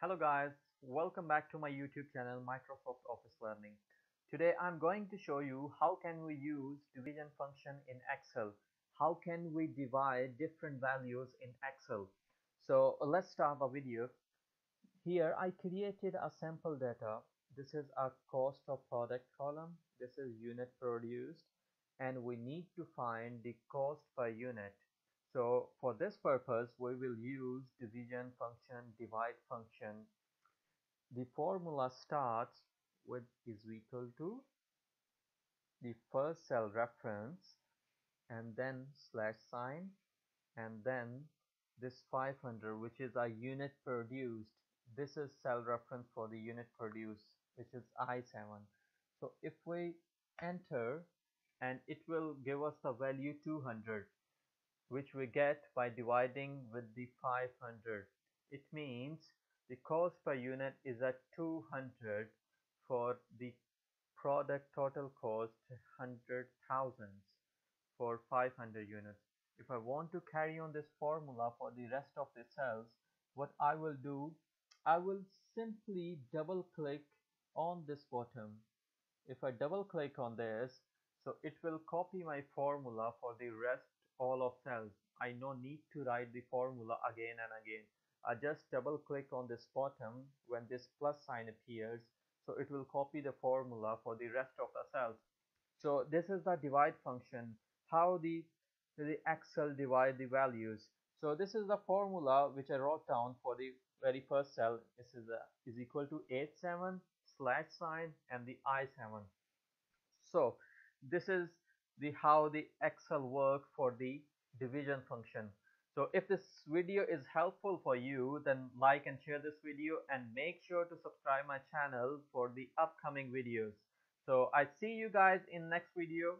Hello guys, welcome back to my YouTube channel Microsoft Office Learning. Today I'm going to show you how can we use division function in Excel. How can we divide different values in Excel. So let's start the video. Here I created a sample data. This is a cost of product column. This is unit produced and we need to find the cost per unit so for this purpose, we will use division function, divide function. The formula starts with is equal to the first cell reference and then slash sign and then this 500 which is a unit produced. This is cell reference for the unit produced which is i7 so if we enter and it will give us the value 200 which we get by dividing with the 500. It means the cost per unit is at 200 for the product total cost 100,000 for 500 units. If I want to carry on this formula for the rest of the cells, what I will do, I will simply double click on this bottom. If I double click on this, so it will copy my formula for the rest all of cells. I no need to write the formula again and again. I just double click on this bottom when this plus sign appears. So it will copy the formula for the rest of the cells. So this is the divide function, how the, the Excel divide the values. So this is the formula which I wrote down for the very first cell. This is, a, is equal to H7 slash sign and the I7. So this is the how the excel work for the division function. So if this video is helpful for you then like and share this video and make sure to subscribe my channel for the upcoming videos. So i see you guys in next video